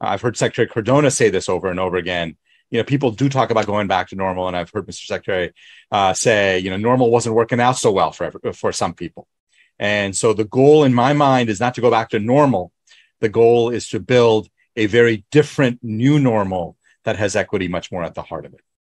I've heard Secretary Cardona say this over and over again. You know, people do talk about going back to normal, and I've heard Mr. Secretary uh, say, you know, normal wasn't working out so well for for some people. And so the goal in my mind is not to go back to normal. The goal is to build a very different new normal that has equity much more at the heart of it.